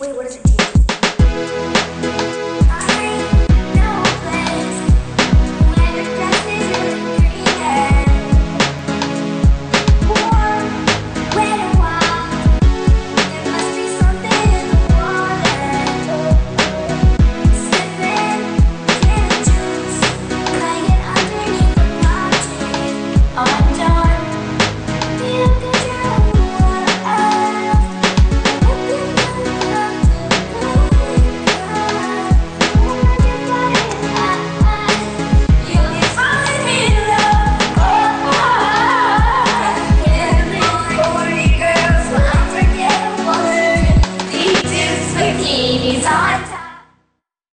Wait, what does it taste